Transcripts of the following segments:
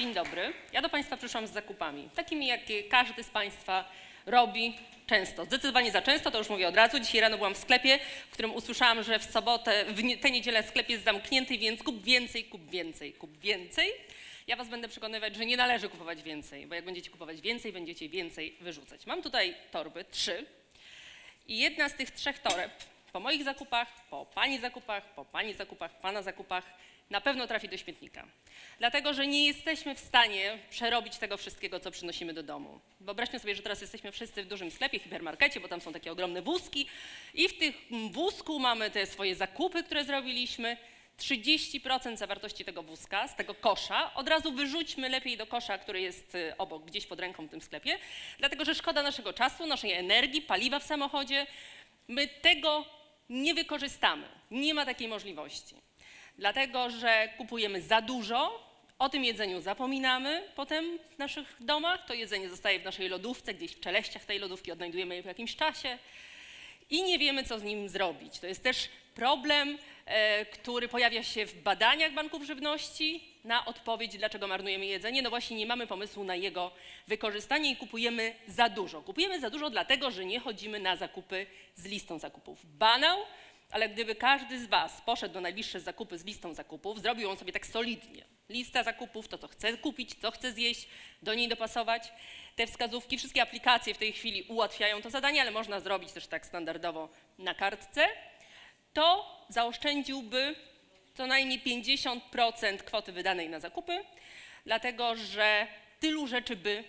Dzień dobry. Ja do Państwa przyszłam z zakupami, takimi jakie każdy z Państwa robi często. Zdecydowanie za często, to już mówię od razu. Dzisiaj rano byłam w sklepie, w którym usłyszałam, że w sobotę, w tę niedzielę sklep jest zamknięty, więc kup więcej, kup więcej, kup więcej. Ja Was będę przekonywać, że nie należy kupować więcej, bo jak będziecie kupować więcej, będziecie więcej wyrzucać. Mam tutaj torby, trzy. I jedna z tych trzech toreb po moich zakupach, po Pani zakupach, po Pani zakupach, Pana zakupach na pewno trafi do śmietnika. Dlatego, że nie jesteśmy w stanie przerobić tego wszystkiego, co przynosimy do domu. Wyobraźmy sobie, że teraz jesteśmy wszyscy w dużym sklepie, hipermarkecie, bo tam są takie ogromne wózki i w tych wózku mamy te swoje zakupy, które zrobiliśmy. 30% zawartości tego wózka, z tego kosza, od razu wyrzućmy lepiej do kosza, który jest y, obok, gdzieś pod ręką w tym sklepie, dlatego że szkoda naszego czasu, naszej energii, paliwa w samochodzie. My tego nie wykorzystamy. Nie ma takiej możliwości dlatego że kupujemy za dużo, o tym jedzeniu zapominamy potem w naszych domach, to jedzenie zostaje w naszej lodówce, gdzieś w czeleściach tej lodówki odnajdujemy je po jakimś czasie i nie wiemy, co z nim zrobić. To jest też problem, e, który pojawia się w badaniach banków żywności na odpowiedź, dlaczego marnujemy jedzenie. No właśnie nie mamy pomysłu na jego wykorzystanie i kupujemy za dużo. Kupujemy za dużo dlatego, że nie chodzimy na zakupy z listą zakupów. Banał, ale gdyby każdy z Was poszedł do najbliższej zakupy z listą zakupów, zrobił ją sobie tak solidnie. Lista zakupów, to co chce kupić, co chce zjeść, do niej dopasować. Te wskazówki, wszystkie aplikacje w tej chwili ułatwiają to zadanie, ale można zrobić też tak standardowo na kartce. To zaoszczędziłby co najmniej 50% kwoty wydanej na zakupy, dlatego że tylu rzeczy by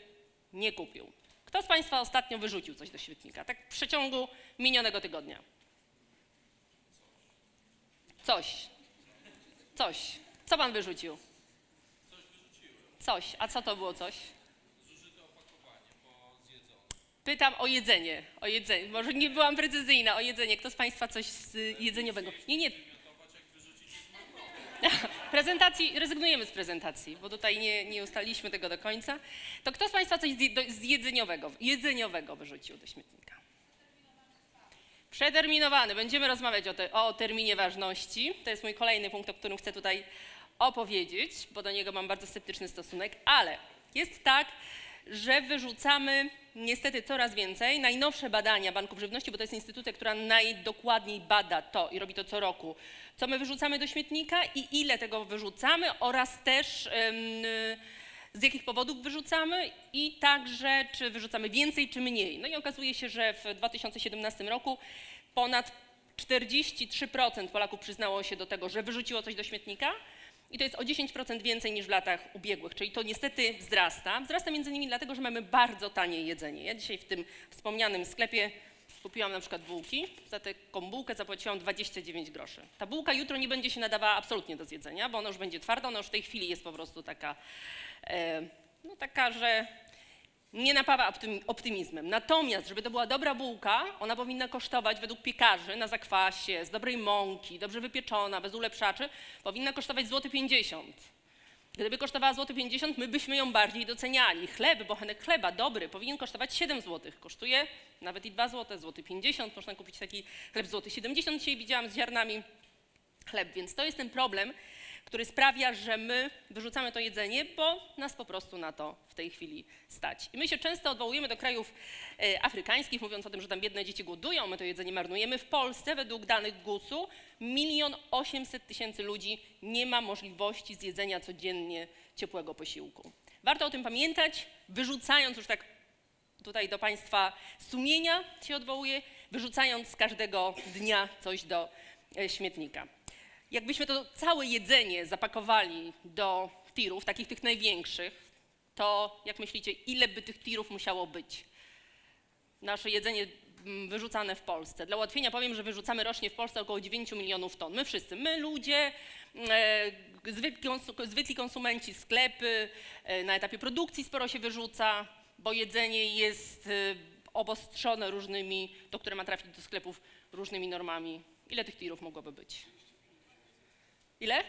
nie kupił. Kto z Państwa ostatnio wyrzucił coś do świetnika? Tak w przeciągu minionego tygodnia. Coś. Coś. Co pan wyrzucił? Coś wyrzuciłem. Coś. A co to było coś? Zużyte opakowanie, bo zjedzone. Pytam o jedzenie. O jedzenie. Może nie byłam precyzyjna. O jedzenie. Kto z Państwa coś z jedzeniowego? Nie, nie. Prezentacji, rezygnujemy z prezentacji, bo tutaj nie, nie ustaliliśmy tego do końca. To kto z Państwa coś z jedzeniowego, jedzeniowego wyrzucił do śmietnika? Przeterminowany. Będziemy rozmawiać o, te, o terminie ważności. To jest mój kolejny punkt, o którym chcę tutaj opowiedzieć, bo do niego mam bardzo sceptyczny stosunek, ale jest tak, że wyrzucamy niestety coraz więcej. Najnowsze badania Banków Żywności, bo to jest instytucja, która najdokładniej bada to i robi to co roku, co my wyrzucamy do śmietnika i ile tego wyrzucamy oraz też z jakich powodów wyrzucamy i także czy wyrzucamy więcej czy mniej. No i okazuje się, że w 2017 roku ponad 43% Polaków przyznało się do tego, że wyrzuciło coś do śmietnika i to jest o 10% więcej niż w latach ubiegłych, czyli to niestety wzrasta. Wzrasta między innymi dlatego, że mamy bardzo tanie jedzenie. Ja dzisiaj w tym wspomnianym sklepie kupiłam na przykład bułki, za taką bułkę zapłaciłam 29 groszy. Ta bułka jutro nie będzie się nadawała absolutnie do zjedzenia, bo ona już będzie twarda, ona już w tej chwili jest po prostu taka, no taka, że nie napawa optymizmem. Natomiast, żeby to była dobra bułka, ona powinna kosztować według piekarzy na zakwasie, z dobrej mąki, dobrze wypieczona, bez ulepszaczy, powinna kosztować złoty 50. Gdyby kosztowała złoty 50, my byśmy ją bardziej doceniali. Chleb, bochenek chleba dobry, powinien kosztować 7 zł. Kosztuje nawet i 2 zł, złoty 50. Można kupić taki chleb złoty 70. Dzisiaj widziałam z ziarnami chleb, więc to jest ten problem, który sprawia, że my wyrzucamy to jedzenie, bo nas po prostu na to w tej chwili stać. I my się często odwołujemy do krajów e, afrykańskich, mówiąc o tym, że tam biedne dzieci głodują, my to jedzenie marnujemy. W Polsce, według danych GUS-u, milion osiemset tysięcy ludzi nie ma możliwości zjedzenia codziennie ciepłego posiłku. Warto o tym pamiętać, wyrzucając już tak tutaj do Państwa sumienia się odwołuję, wyrzucając każdego dnia coś do e, śmietnika. Jakbyśmy to całe jedzenie zapakowali do tirów, takich tych największych, to jak myślicie, ile by tych tirów musiało być? Nasze jedzenie mm, wyrzucane w Polsce. Dla ułatwienia powiem, że wyrzucamy rocznie w Polsce około 9 milionów ton. My wszyscy, my ludzie, e, zwykli konsumenci, sklepy, e, na etapie produkcji sporo się wyrzuca, bo jedzenie jest e, obostrzone różnymi, to które ma trafić do sklepów różnymi normami. Ile tych tirów mogłoby być? Ile?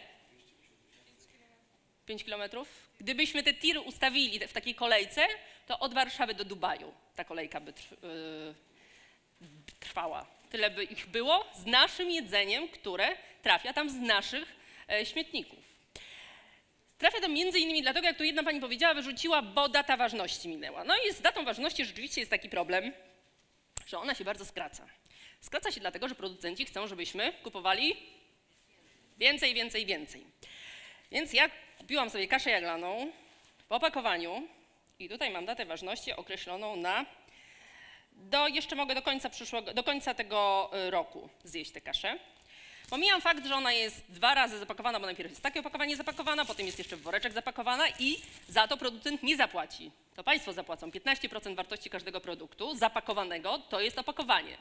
5 kilometrów? Gdybyśmy te tiry ustawili w takiej kolejce, to od Warszawy do Dubaju ta kolejka by y, trwała. Tyle by ich było z naszym jedzeniem, które trafia tam z naszych e, śmietników. Trafia to między innymi dlatego, jak tu jedna pani powiedziała, wyrzuciła, bo data ważności minęła. No i z datą ważności rzeczywiście jest taki problem, że ona się bardzo skraca. Skraca się dlatego, że producenci chcą, żebyśmy kupowali więcej, więcej, więcej. Więc ja kupiłam sobie kaszę jaglaną w opakowaniu i tutaj mam datę ważności określoną na do jeszcze mogę do końca przyszłego, do końca tego y, roku zjeść tę kaszę. Pomijam fakt, że ona jest dwa razy zapakowana, bo najpierw jest takie opakowanie zapakowana, potem jest jeszcze w woreczek zapakowana i za to producent nie zapłaci. To państwo zapłacą 15% wartości każdego produktu zapakowanego, to jest opakowanie.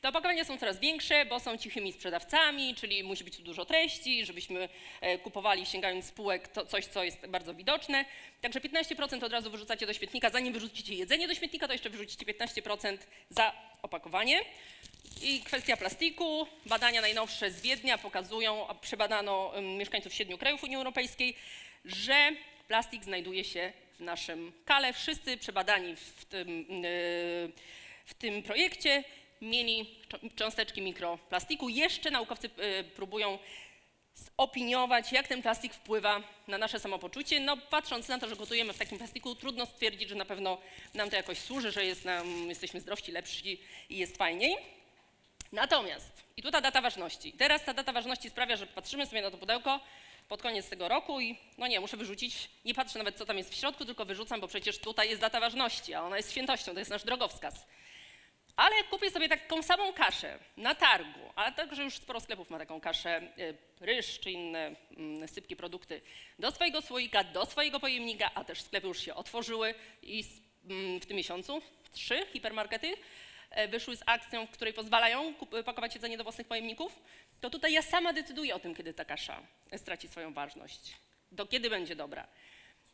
Te opakowania są coraz większe, bo są cichymi sprzedawcami, czyli musi być tu dużo treści, żebyśmy e, kupowali sięgając spółek to coś, co jest bardzo widoczne. Także 15% od razu wyrzucacie do śmietnika. Zanim wyrzucicie jedzenie do śmietnika, to jeszcze wyrzucicie 15% za opakowanie. I kwestia plastiku. Badania najnowsze z Wiednia pokazują, a przebadano mieszkańców siedmiu krajów Unii Europejskiej, że plastik znajduje się w naszym kale. Wszyscy przebadani w tym, yy, w tym projekcie mieli czą- cząsteczki mikroplastiku. Jeszcze naukowcy yy, próbują opiniować, jak ten plastik wpływa na nasze samopoczucie. No, patrząc na to, że gotujemy w takim plastiku, trudno stwierdzić, że na pewno nam to jakoś służy, że jest nam, jesteśmy zdrowsi, lepsi i jest fajniej. Natomiast, i tu ta data ważności. Teraz ta data ważności sprawia, że patrzymy sobie na to pudełko pod koniec tego roku i no nie, muszę wyrzucić, nie patrzę nawet co tam jest w środku, tylko wyrzucam, bo przecież tutaj jest data ważności, a ona jest świętością, to jest nasz drogowskaz. Ale jak kupię sobie taką samą kaszę na targu, a także już sporo sklepów ma taką kaszę, y, ryż czy inne mm, sypkie produkty, do swojego słoika, do swojego pojemnika, a też sklepy już się otworzyły i mm, w tym miesiącu trzy hipermarkety wyszły z akcją, w której pozwalają pakować jedzenie do własnych pojemników, to tutaj ja sama decyduję o tym, kiedy ta kasza straci swoją ważność, do kiedy będzie dobra.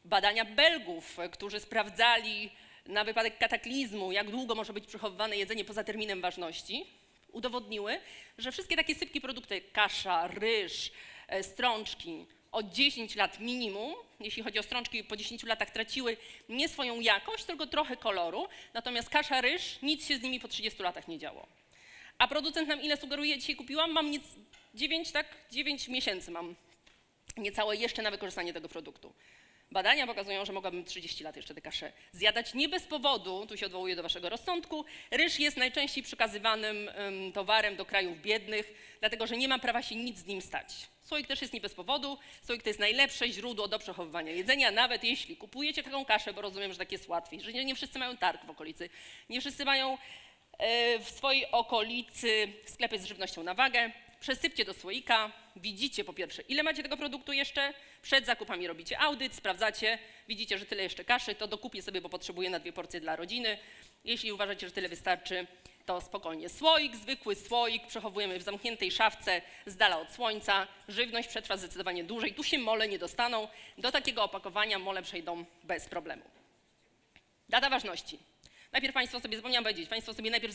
Badania Belgów, e, którzy sprawdzali na wypadek kataklizmu, jak długo może być przechowywane jedzenie poza terminem ważności, udowodniły, że wszystkie takie sypkie produkty, kasza, ryż, e, strączki, od 10 lat minimum, jeśli chodzi o strączki, po 10 latach traciły nie swoją jakość, tylko trochę koloru, natomiast kasza, ryż, nic się z nimi po 30 latach nie działo. A producent nam ile sugeruje, dzisiaj kupiłam? Mam nic, 9, tak? 9 miesięcy mam niecałe jeszcze na wykorzystanie tego produktu. Badania pokazują, że mogłabym 30 lat jeszcze tę kaszę zjadać. Nie bez powodu, tu się odwołuję do waszego rozsądku, ryż jest najczęściej przekazywanym ym, towarem do krajów biednych, dlatego że nie ma prawa się nic z nim stać. Słoik też jest nie bez powodu. Słoik to jest najlepsze źródło do przechowywania jedzenia, nawet jeśli kupujecie taką kaszę, bo rozumiem, że tak jest łatwiej, że nie, nie wszyscy mają targ w okolicy, nie wszyscy mają e, w swojej okolicy sklepy z żywnością na wagę. Przesypcie do słoika, widzicie po pierwsze, ile macie tego produktu jeszcze, przed zakupami robicie audyt, sprawdzacie, widzicie, że tyle jeszcze kaszy, to dokupię sobie, bo potrzebuję na dwie porcje dla rodziny. Jeśli uważacie, że tyle wystarczy, to spokojnie. Słoik, zwykły słoik, przechowujemy w zamkniętej szafce z dala od słońca. Żywność przetrwa zdecydowanie dłużej. Tu się mole nie dostaną. Do takiego opakowania mole przejdą bez problemu. Data ważności. Najpierw Państwo sobie, zapomniałam powiedzieć, Państwo sobie najpierw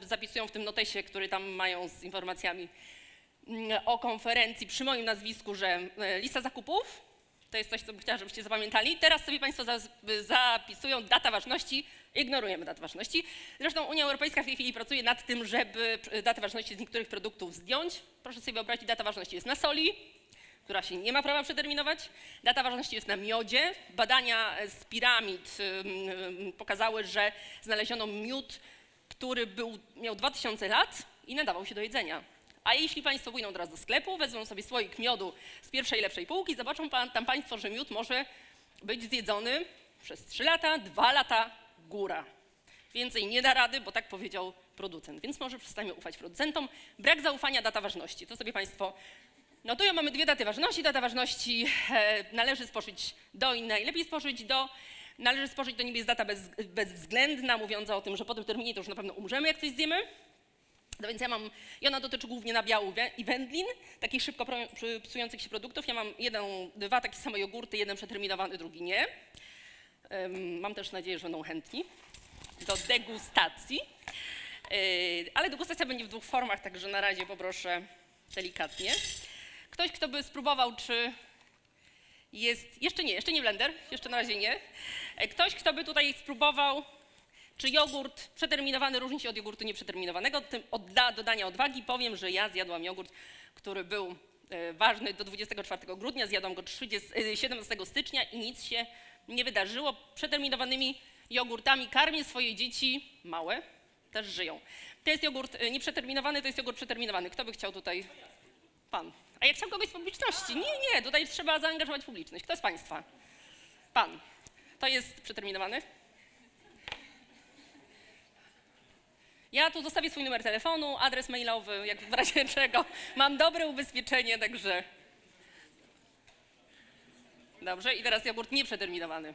zapisują w tym notesie, który tam mają z informacjami o konferencji przy moim nazwisku, że e, lista zakupów, to jest coś, co bym chciała, żebyście zapamiętali. Teraz sobie Państwo za- zapisują data ważności, ignorujemy datę ważności. Zresztą Unia Europejska w tej chwili pracuje nad tym, żeby datę ważności z niektórych produktów zdjąć. Proszę sobie wyobrazić, data ważności jest na soli, która się nie ma prawa przeterminować. Data ważności jest na miodzie. Badania z piramid ym, ym, pokazały, że znaleziono miód, który był, miał 2000 lat i nadawał się do jedzenia. A jeśli Państwo pójdą teraz do sklepu, wezmą sobie słoik miodu z pierwszej lepszej półki, zobaczą pan, tam Państwo, że miód może być zjedzony przez 3 lata, 2 lata, góra. Więcej nie da rady, bo tak powiedział producent. Więc może przestańmy ufać producentom. Brak zaufania, data ważności. To sobie Państwo notują. Mamy dwie daty ważności. Data ważności e, należy spożyć do i najlepiej spożyć do. Należy spożyć do niby jest data bez, bezwzględna, mówiąca o tym, że po tym terminie to już na pewno umrzemy, jak coś zjemy. No więc ja mam, i ona dotyczy głównie nabiału i wędlin, takich szybko psujących się produktów. Ja mam jeden, dwa takie same jogurty, jeden przeterminowany, drugi nie. Mam też nadzieję, że będą chętni do degustacji. Yy, Ale degustacja będzie w dwóch formach, także na razie poproszę delikatnie. Ktoś, kto by spróbował, czy jest. Jeszcze nie, jeszcze nie blender, jeszcze na razie nie. E, Ktoś, kto by tutaj spróbował, czy jogurt przeterminowany różni się od jogurtu nieprzeterminowanego. Tym od, dla dodania odwagi powiem, że ja zjadłam jogurt, który był e, ważny do 24 grudnia, zjadłam go 30, e, 17 stycznia i nic się nie wydarzyło. Przeterminowanymi jogurtami karmię swoje dzieci, małe, też żyją. To jest jogurt e, nieprzeterminowany, to jest jogurt przeterminowany. Kto by chciał tutaj? Pan. A jak chciał kogoś z publiczności? Nie, nie, tutaj trzeba zaangażować publiczność. Kto z Państwa? Pan. To jest przeterminowany? Ja tu zostawię swój numer telefonu, adres mailowy, jak w razie czego. Mam dobre ubezpieczenie, także. Dobrze, i teraz jogurt nieprzeterminowany.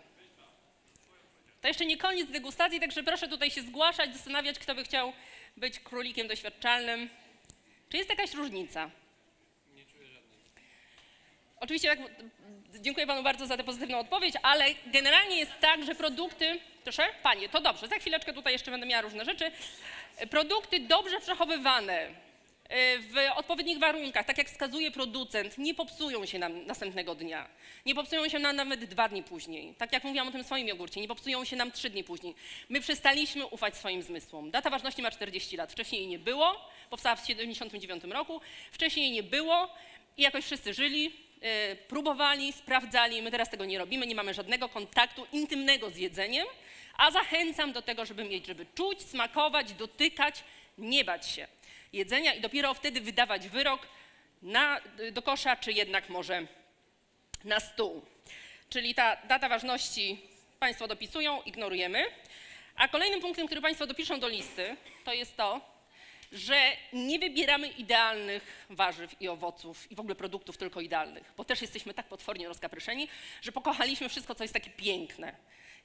To jeszcze nie koniec degustacji, także proszę tutaj się zgłaszać, zastanawiać, kto by chciał być królikiem doświadczalnym. Czy jest jakaś różnica? Oczywiście tak, dziękuję panu bardzo za tę pozytywną odpowiedź, ale generalnie jest tak, że produkty, proszę, panie, to dobrze, za chwileczkę tutaj jeszcze będę miała różne rzeczy. Produkty dobrze przechowywane y, w odpowiednich warunkach, tak jak wskazuje producent, nie popsują się nam następnego dnia. Nie popsują się nam nawet dwa dni później. Tak jak mówiłam o tym swoim jogurcie, nie popsują się nam trzy dni później. My przestaliśmy ufać swoim zmysłom. Data ważności ma 40 lat. Wcześniej jej nie było, powstała w 1979 roku. Wcześniej jej nie było i jakoś wszyscy żyli, y, próbowali, sprawdzali. My teraz tego nie robimy, nie mamy żadnego kontaktu intymnego z jedzeniem, a zachęcam do tego, żeby mieć, żeby czuć, smakować, dotykać, nie bać się jedzenia i dopiero wtedy wydawać wyrok na, do kosza, czy jednak może na stół. Czyli ta data ważności Państwo dopisują, ignorujemy. A kolejnym punktem, który Państwo dopiszą do listy, to jest to, że nie wybieramy idealnych warzyw i owoców i w ogóle produktów tylko idealnych, bo też jesteśmy tak potwornie rozkapryszeni, że pokochaliśmy wszystko, co jest takie piękne.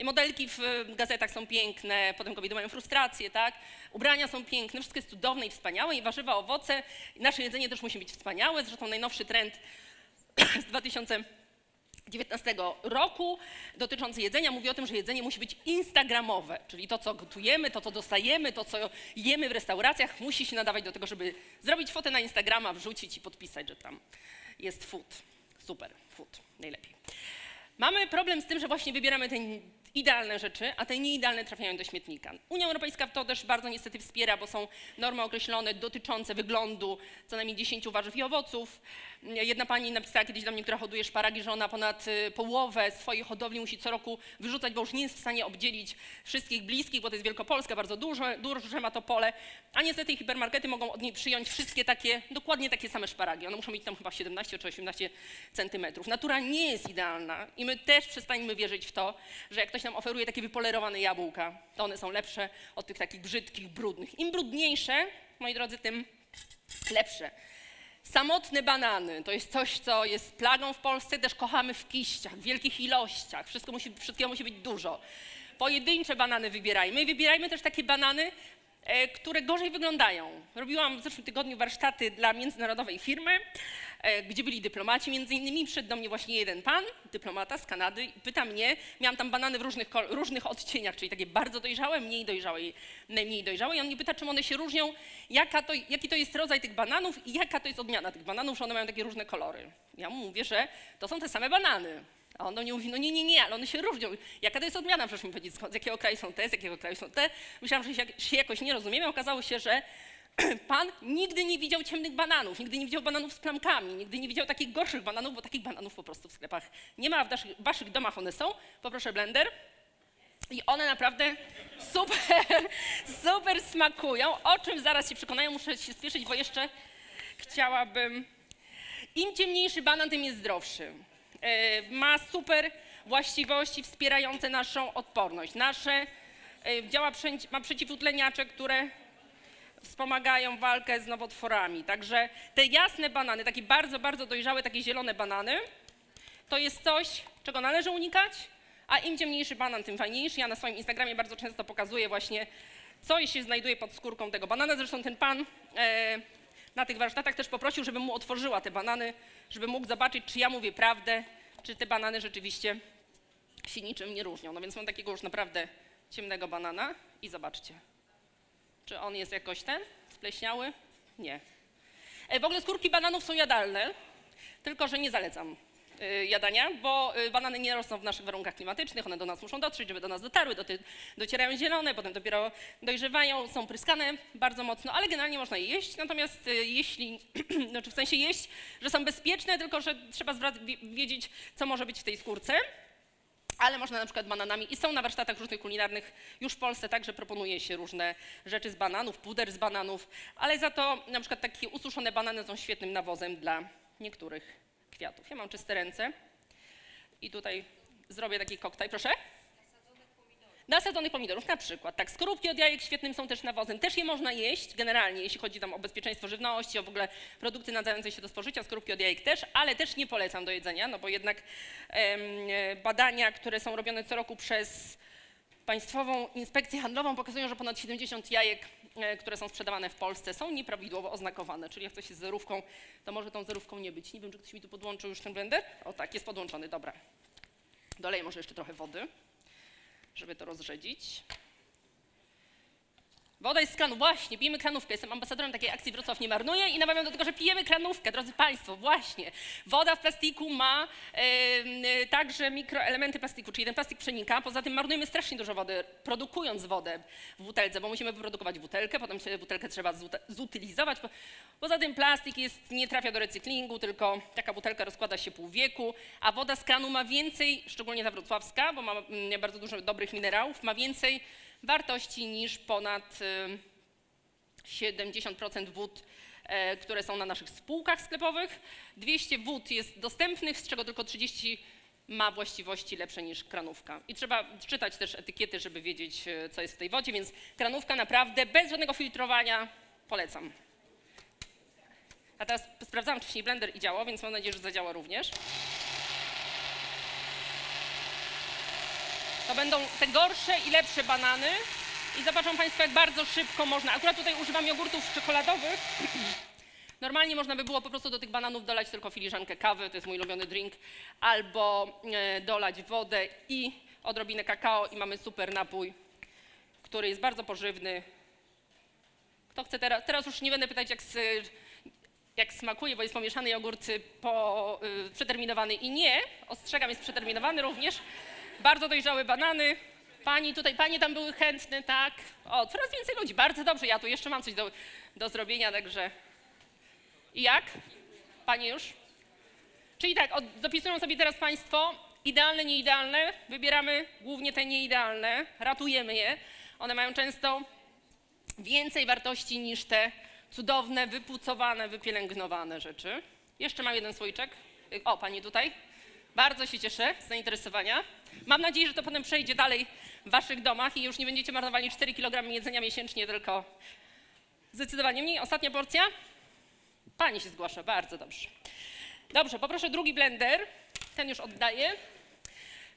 Modelki w gazetach są piękne, potem kobiety mają frustrację, tak? Ubrania są piękne, wszystko jest cudowne i wspaniałe i warzywa, owoce, nasze jedzenie też musi być wspaniałe. Zresztą najnowszy trend z 2019 roku dotyczący jedzenia mówi o tym, że jedzenie musi być instagramowe, czyli to, co gotujemy, to, co dostajemy, to, co jemy w restauracjach, musi się nadawać do tego, żeby zrobić fotę na Instagrama, wrzucić i podpisać, że tam jest food. Super, food, najlepiej. Mamy problem z tym, że właśnie wybieramy te idealne rzeczy, a te nieidealne trafiają do śmietnika. Unia Europejska to też bardzo niestety wspiera, bo są normy określone dotyczące wyglądu co najmniej 10 warzyw i owoców. Jedna pani napisała kiedyś do mnie, która hoduje szparagi, że ona ponad y, połowę swojej hodowli musi co roku wyrzucać, bo już nie jest w stanie obdzielić wszystkich bliskich, bo to jest Wielkopolska, bardzo duże, duże ma to pole, a niestety hipermarkety mogą od niej przyjąć wszystkie takie, dokładnie takie same szparagi. One muszą mieć tam chyba 17 czy 18 centymetrów. Natura nie jest idealna i my też przestańmy wierzyć w to, że jak ktoś nam oferuje takie wypolerowane jabłka, to one są lepsze od tych takich brzydkich, brudnych. Im brudniejsze, moi drodzy, tym lepsze. Samotne banany to jest coś, co jest plagą w Polsce, też kochamy w kiściach, w wielkich ilościach. Wszystko musi, wszystkiego musi być dużo. Pojedyncze banany wybierajmy wybierajmy też takie banany, e, które gorzej wyglądają. Robiłam w zeszłym tygodniu warsztaty dla międzynarodowej firmy, gdzie byli dyplomaci, między innymi przyszedł do mnie właśnie jeden pan, dyplomata z Kanady pyta mnie, miałam tam banany w różnych, różnych odcieniach, czyli takie bardzo dojrzałe, mniej dojrzałe i najmniej dojrzałe i on mnie pyta, czym one się różnią, to, jaki to jest rodzaj tych bananów i jaka to jest odmiana tych bananów, że one mają takie różne kolory. Ja mu mówię, że to są te same banany. A on do mnie mówi, no nie, nie, nie, ale one się różnią. Jaka to jest odmiana? Proszę mi powiedzieć, z jakiego kraju są te, z jakiego kraju są te. Myślałam, że się, się jakoś nie rozumiemy. Okazało się, że pan nigdy nie widział ciemnych bananów, nigdy nie widział bananów z plamkami, nigdy nie widział takich gorszych bananów, bo takich bananów po prostu w sklepach nie ma, a w waszych, waszych domach one są. Poproszę blender. I one naprawdę super, super smakują, o czym zaraz się przekonają. Muszę się spieszyć, bo jeszcze chciałabym... Im ciemniejszy banan, tym jest zdrowszy. E, Ma super właściwości wspierające naszą odporność. Nasze, e, działa, ma przeciwutleniacze, które wspomagają walkę z nowotworami. Także te jasne banany, takie bardzo, bardzo dojrzałe, takie zielone banany, to jest coś, czego należy unikać, a im ciemniejszy banan, tym fajniejszy. Ja na swoim Instagramie bardzo często pokazuję właśnie, co się znajduje pod skórką tego banana. Zresztą ten pan e, na tych warsztatach też poprosił, żebym mu otworzyła te banany, żeby mógł zobaczyć, czy ja mówię prawdę, czy te banany rzeczywiście się niczym nie różnią. No więc mam takiego już naprawdę ciemnego banana i zobaczcie. Czy on jest jakoś ten, spleśniały? Nie. E, W ogóle skórki bananów są jadalne, tylko że nie zalecam y, jadania, bo y, banany nie rosną w naszych warunkach klimatycznych, one do nas muszą dotrzeć, żeby do nas dotarły, do docierają zielone, potem dopiero dojrzewają, są pryskane bardzo mocno, ale generalnie można je jeść, natomiast jeśli, znaczy w sensie jeść, że są bezpieczne, tylko że trzeba wiedzieć, co może być w tej skórce, ale można na przykład bananami i są na warsztatach różnych kulinarnych już w Polsce także proponuje się różne rzeczy z bananów, puder z bananów, ale za to na przykład takie ususzone banany są świetnym nawozem dla niektórych kwiatów. Ja mam czyste ręce i tutaj zrobię taki koktajl, proszę. Nasadzonych pomidorów, na przykład. Tak, skorupki od jajek świetnym są też nawozem. Też je można jeść, generalnie, jeśli chodzi tam o bezpieczeństwo żywności, o w ogóle produkty nadające się do spożycia, skorupki od jajek też, ale też nie polecam do jedzenia, no bo jednak em, e, badania, które są robione co roku przez Państwową Inspekcję Handlową pokazują, że ponad 70 jajek, e, które są sprzedawane w Polsce są nieprawidłowo oznakowane. Czyli jak coś jest zerówką, to może tą zerówką nie być. Nie wiem, czy ktoś mi tu podłączył już ten blender? O tak, jest podłączony, dobra. Doleję może jeszcze trochę wody żeby to rozrzedzić. Woda jest z kranu, właśnie, pijemy kranówkę. Jestem ambasadorem takiej akcji Wrocław nie marnuje i namawiam do tego, że pijemy kranówkę, drodzy Państwo, właśnie. Woda w plastiku ma e, także mikroelementy plastiku, czyli ten plastik przenika. Poza tym marnujemy strasznie dużo wody, produkując wodę w butelce, bo musimy wyprodukować butelkę, potem butelkę trzeba zut- zutylizować. Po- Poza tym plastik jest, nie trafia do recyklingu, tylko taka butelka rozkłada się pół wieku, a woda z kranu ma więcej, szczególnie ta wrocławska, bo ma mm, bardzo dużo dobrych minerałów, ma więcej wartości niż ponad y, 70% wód, e, które są na naszych spółkach sklepowych. 200 wód jest dostępnych, z czego tylko 30 ma właściwości lepsze niż kranówka. I trzeba czytać też etykiety, żeby wiedzieć, e, co jest w tej wodzie, więc kranówka naprawdę bez żadnego filtrowania polecam. A teraz sprawdzałam wcześniej blender i działał, więc mam nadzieję, że zadziała również. To będą te gorsze i lepsze banany. I zobaczą Państwo, jak bardzo szybko można. Akurat tutaj używam jogurtów czekoladowych. Normalnie można by było po prostu do tych bananów dolać tylko filiżankę kawy, to jest mój ulubiony drink, albo e, dolać wodę i odrobinę kakao i mamy super napój, który jest bardzo pożywny. Kto chce teraz? Teraz już nie będę pytać, jak, jak smakuje, bo jest pomieszany jogurt po, y, przeterminowany i nie. Ostrzegam, jest przeterminowany również. Bardzo dojrzałe banany. Pani tutaj, panie tam były chętne, tak? O, coraz więcej ludzi. Bardzo dobrze, ja tu jeszcze mam coś do, do zrobienia, także... I jak? Panie już? Czyli tak, od, zapisują sobie teraz Państwo idealne, nieidealne. Wybieramy głównie te nieidealne, ratujemy je. One mają często więcej wartości niż te cudowne, wypucowane, wypielęgnowane rzeczy. Jeszcze mam jeden słoiczek. O, pani tutaj. Bardzo się cieszę z zainteresowania. Mam nadzieję, że to potem przejdzie dalej w waszych domach i już nie będziecie marnowali 4 kg jedzenia miesięcznie, tylko zdecydowanie mniej. Ostatnia porcja. Pani się zgłasza, bardzo dobrze. Dobrze, poproszę drugi blender. Ten już oddaję,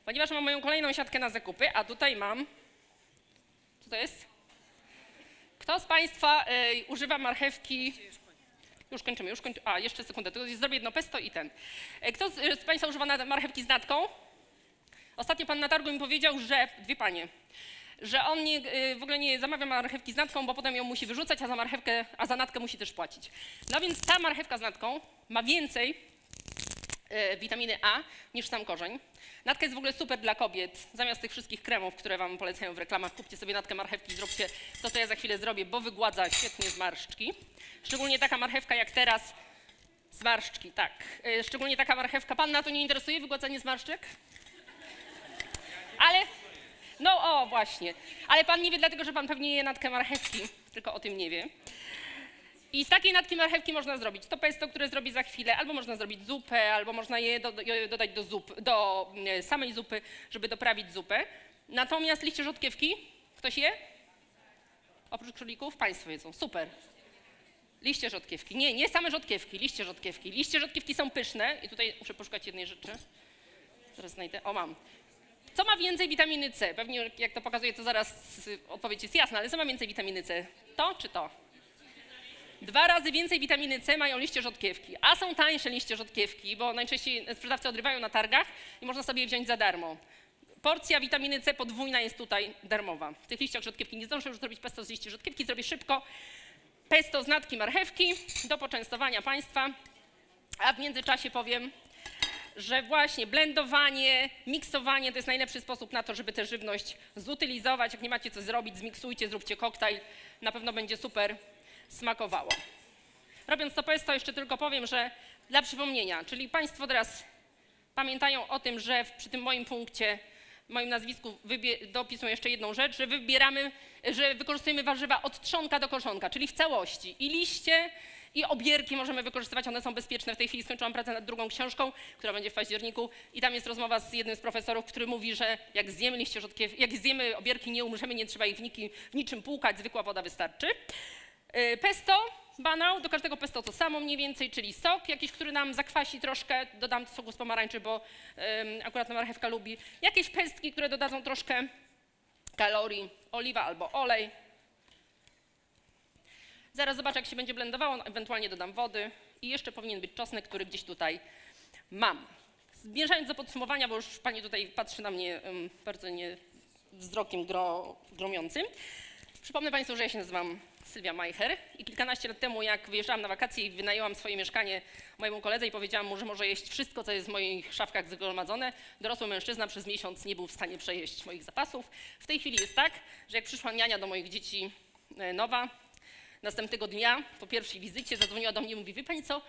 ponieważ mam moją kolejną siatkę na zakupy, a tutaj mam. Co to jest? Kto z Państwa y, używa marchewki? Już kończymy, już kończymy. A, jeszcze sekundę, to zrobię jedno pesto i ten. Y, Kto z, z Państwa używa marchewki z natką? Ostatnio Pan na targu mi powiedział, że, dwie Panie, że on nie, y, w ogóle nie zamawia marchewki z natką, bo potem ją musi wyrzucać, a za marchewkę, a za natkę musi też płacić. No więc ta marchewka z natką ma więcej e, witaminy A niż sam korzeń. Natka jest w ogóle super dla kobiet. Zamiast tych wszystkich kremów, które Wam polecają w reklamach, kupcie sobie natkę marchewki, zróbcie to, co ja za chwilę zrobię, bo wygładza świetnie zmarszczki. Szczególnie taka marchewka jak teraz. Zmarszczki, tak. E, Szczególnie taka marchewka. Pan na to nie interesuje, wygładzanie zmarszczek? Ale, no o, właśnie. Ale Pan nie wie dlatego, że Pan pewnie je natkę marchewki, tylko o tym nie wie. I z takiej natki marchewki można zrobić to pesto, które zrobię za chwilę, albo można zrobić zupę, albo można je do, dodać do, zup, do e, samej zupy, żeby doprawić zupę. Natomiast liście rzodkiewki, ktoś je? Oprócz królików? Państwo jedzą, super. Liście rzodkiewki. Nie, nie same rzodkiewki, liście rzodkiewki. Liście rzodkiewki są pyszne i tutaj muszę poszukać jednej rzeczy. Zaraz znajdę. O, mam. Co ma więcej witaminy C? Pewnie jak to pokazuję, to zaraz odpowiedź jest jasna, ale co ma więcej witaminy C? To czy to? Dwa razy więcej witaminy C mają liście rzodkiewki, a są tańsze liście rzodkiewki, bo najczęściej sprzedawcy odrywają na targach i można sobie je wziąć za darmo. Porcja witaminy C podwójna jest tutaj darmowa. W tych liściach rzodkiewki nie zdążę już zrobić pesto z liści rzodkiewki, zrobię szybko pesto z natki marchewki do poczęstowania Państwa, a w międzyczasie powiem, że właśnie blendowanie, miksowanie to jest najlepszy sposób na to, żeby tę żywność zutylizować. Jak nie macie co zrobić, zmiksujcie, zróbcie koktajl. Na pewno będzie super smakowało. Robiąc to pesto, jeszcze tylko powiem, że dla przypomnienia, czyli Państwo teraz pamiętają o tym, że przy tym moim punkcie, moim nazwisku dopisuję jeszcze jedną rzecz, że wybieramy, że wykorzystujemy warzywa od trzonka do koszonka, czyli w całości. I liście, i obierki możemy wykorzystywać, one są bezpieczne. W tej chwili skończyłam pracę nad drugą książką, która będzie w październiku i tam jest rozmowa z jednym z profesorów, który mówi, że jak zjemy liście rzodkiew, jak zjemy obierki, nie umrzemy, nie trzeba ich w, niki, w niczym płukać, zwykła woda wystarczy. Yy, Pesto, banał, do każdego pesto to samo mniej więcej, czyli sok jakiś, który nam zakwasi troszkę, dodam soku z pomarańczy, bo akurat marchewka lubi. Jakieś pestki, które dodadzą troszkę kalorii, oliwa albo olej. Zaraz zobaczę, jak się będzie blendowało, no, ewentualnie dodam wody i jeszcze powinien być czosnek, który gdzieś tutaj mam. Zmierzając do podsumowania, bo już pani tutaj patrzy na mnie ym, bardzo nie wzrokiem gro, gromiącym. Przypomnę Państwu, że ja się nazywam Sylwia Majcher i kilkanaście lat temu, jak wyjeżdżałam na wakacje i wynajęłam swoje mieszkanie mojemu koledze i powiedziałam mu, że może jeść wszystko, co jest w moich szafkach zgromadzone, dorosły mężczyzna przez miesiąc nie był w stanie przejeść moich zapasów. W tej chwili jest tak, że jak przyszła niania do moich dzieci e, nowa, następnego dnia po pierwszej wizycie zadzwoniła do mnie i mówi, wie Pani co,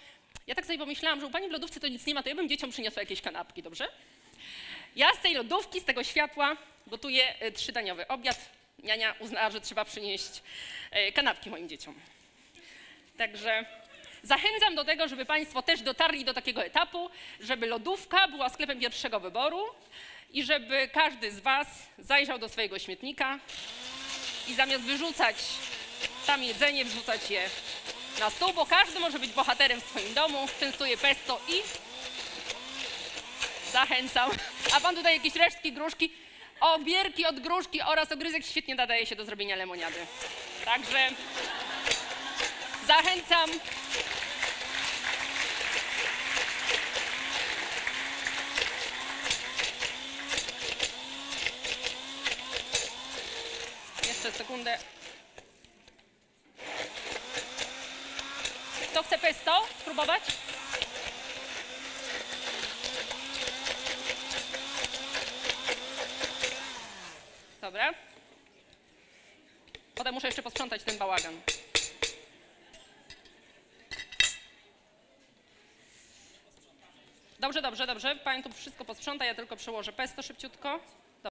ja tak sobie pomyślałam, że u Pani w lodówce to nic nie ma, to ja bym dzieciom przyniosła jakieś kanapki, dobrze? Ja z tej lodówki, z tego światła gotuję e, trzydaniowy obiad. Niania uznała, że trzeba przynieść e, kanapki moim dzieciom. Także zachęcam do tego, żeby Państwo też dotarli do takiego etapu, żeby lodówka była sklepem pierwszego wyboru i żeby każdy z Was zajrzał do swojego śmietnika i zamiast wyrzucać tam jedzenie, wrzucać je na stół, bo każdy może być bohaterem w swoim domu. Częstuję pesto i Zachęcam. A pan tutaj jakieś resztki gruszki, obierki od gruszki oraz ogryzek świetnie nadaje się do zrobienia lemoniady. Także zachęcam. Jeszcze sekundę. Chce pesto spróbować? Dobra. Potem muszę jeszcze posprzątać ten bałagan. Dobrze, dobrze, dobrze. Pani tu wszystko posprząta, ja tylko przełożę pesto szybciutko.